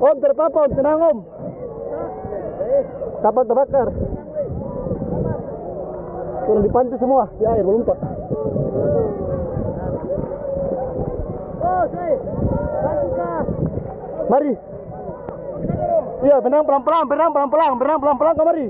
Om terpapa om tenang om. Kapal terbakar. Turun di pantai semua di air melompat. Mari. Iya, benang pelan-pelan, benang pelan-pelan, benang pelan-pelan mari.